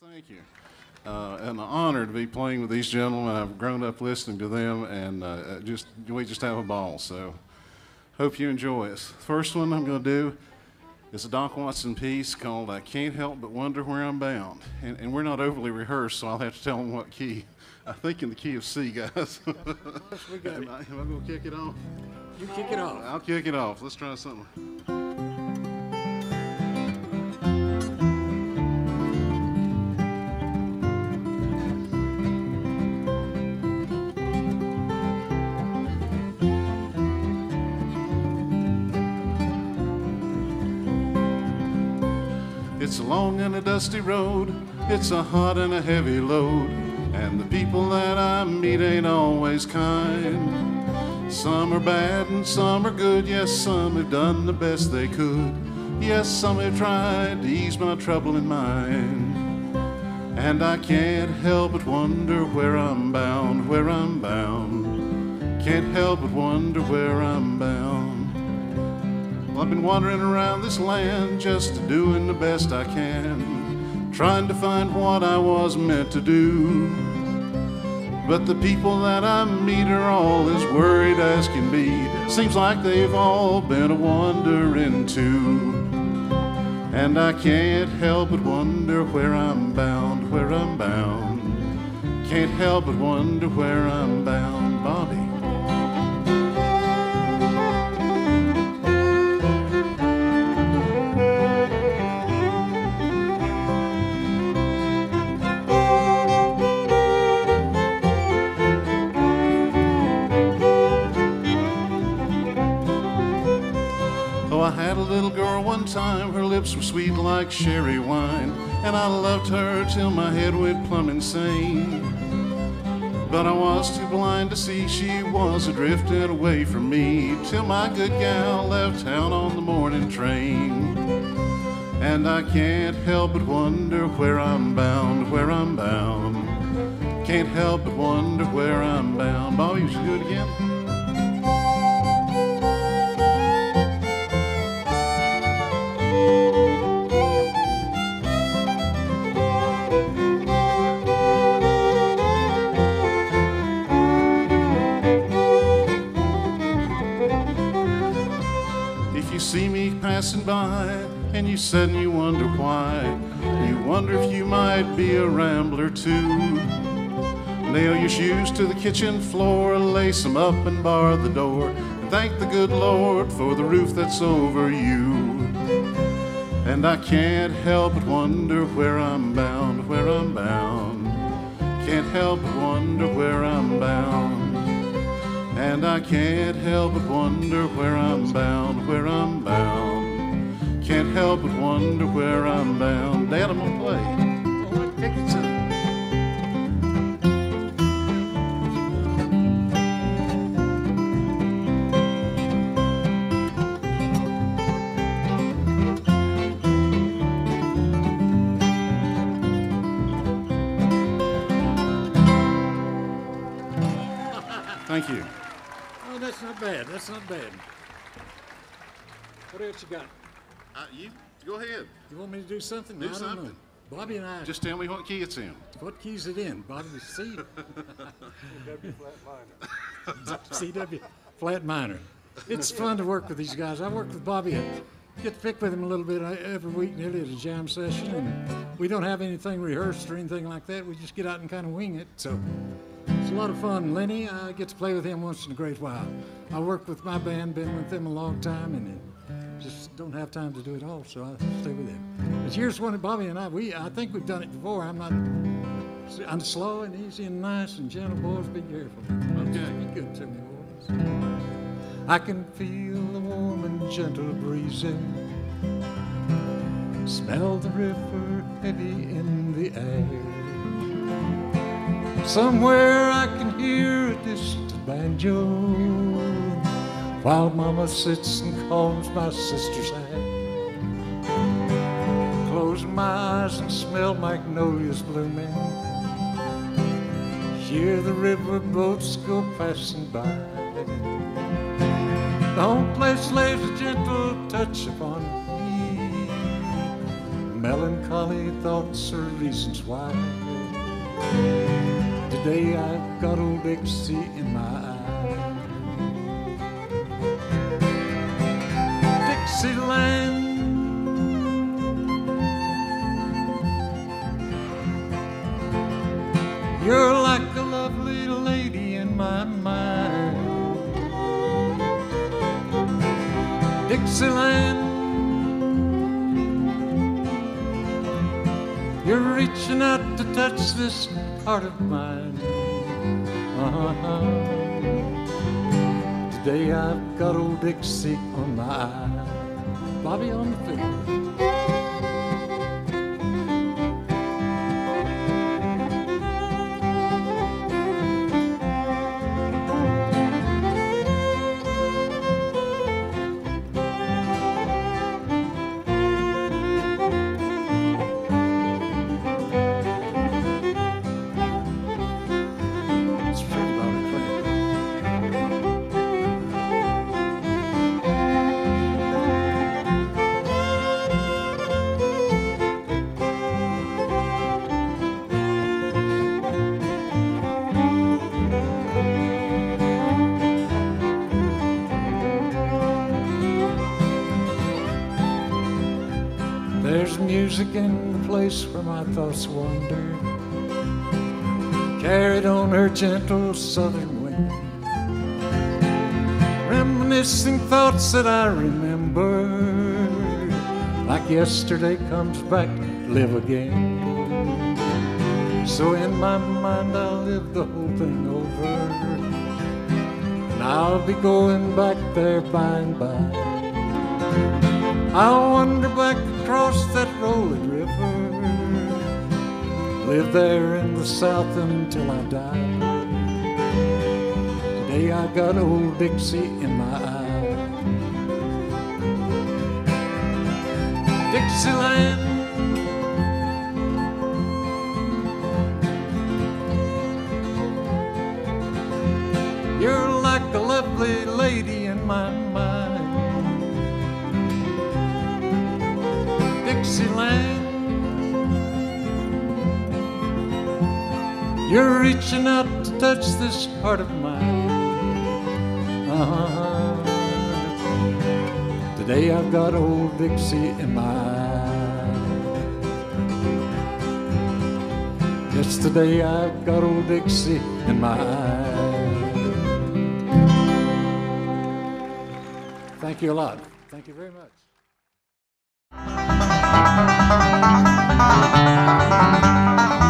Thank you. Uh, an honor to be playing with these gentlemen. I've grown up listening to them, and uh, just we just have a ball. So, hope you enjoy us. First one I'm going to do is a Doc Watson piece called "I Can't Help But Wonder Where I'm Bound," and, and we're not overly rehearsed, so I'll have to tell them what key. I think in the key of C, guys. we got am. I, am I going to kick it off? You kick it off. I'll kick it off. Let's try something. It's a long and a dusty road. It's a hot and a heavy load. And the people that I meet ain't always kind. Some are bad and some are good. Yes, some have done the best they could. Yes, some have tried to ease my troubling mind. And I can't help but wonder where I'm bound, where I'm bound. Can't help but wonder where I'm bound. Well, I've been wandering around this land just doing the best I can, trying to find what I was meant to do. But the people that I meet are all as worried as can be. Seems like they've all been a wandering too. And I can't help but wonder where I'm bound, where I'm bound. Can't help but wonder where I'm bound, Bobby. Time, her lips were sweet like sherry wine, and I loved her till my head went plumb insane. But I was too blind to see she was drifting away from me till my good gal left town on the morning train. And I can't help but wonder where I'm bound, where I'm bound. Can't help but wonder where I'm bound. Bobby, you it again. By and you suddenly wonder why, you wonder if you might be a rambler too. Nail your shoes to the kitchen floor, lace 'em up and bar the door, and thank the good Lord for the roof that's over you. And I can't help but wonder where I'm bound, where I'm bound. Can't help but wonder where I'm bound. And I can't help but wonder where I'm bound, where I'm bound. Can't help but wonder where I'm bound. Dad, I'm gonna play. Thank you. Oh, that's not bad. That's not bad. What else you got? Uh, you go ahead. You want me to do something? Do I don't know. something. Bobby and I. Just tell me what key it's in. what key's it in? Bobby, C. CW flat minor. It's fun to work with these guys. I work with Bobby. I get to pick with him a little bit uh, every week, nearly at a jam session, and we don't have anything rehearsed or anything like that. We just get out and kind of wing it. So it's a lot of fun. Lenny, I get to play with him once in a great while. I work with my band, been with them a long time, and just don't have time to do it all, so I stay with him. But here's one, Bobby and I. We, I think we've done it before. I'm not. I'm slow and easy and nice and gentle, boys. Be careful. Okay. Be good to me, boys. I can feel the warm and gentle breezes. Smell the river heavy in the air. Somewhere I can hear a distant banjo while Mama sits and combs my sister's hair. Close my eyes and smell magnolias blooming. Hear the river boats go passing by. The home place lays a gentle touch upon me. melancholy thoughts are reasons why. Today I've got old Dixie in my eye. Like a lovely lady in my mind. Dixieland. You're reaching out to touch this heart of mine. Uh-huh. Today I've got old Dixie on my eye. Bobby on the fiddle. Music in the place where my thoughts wander, carried on her gentle southern wind. Reminiscing thoughts that I remember, like yesterday comes back, live again. So in my mind, I'll live the whole thing over, and I'll be going back there by and by. I'll wander back across that rolling river, live there in the south until I die. Today I got old Dixie in my eye. Dixieland. You're like a lovely lady in my mind. Dixieland. You're reaching out to touch this heart of mine. Uh-huh. Today I've got old Dixie in my eye. Yes, today I've got old Dixie in my eye. Thank you a lot. Thank you very much. Thank you.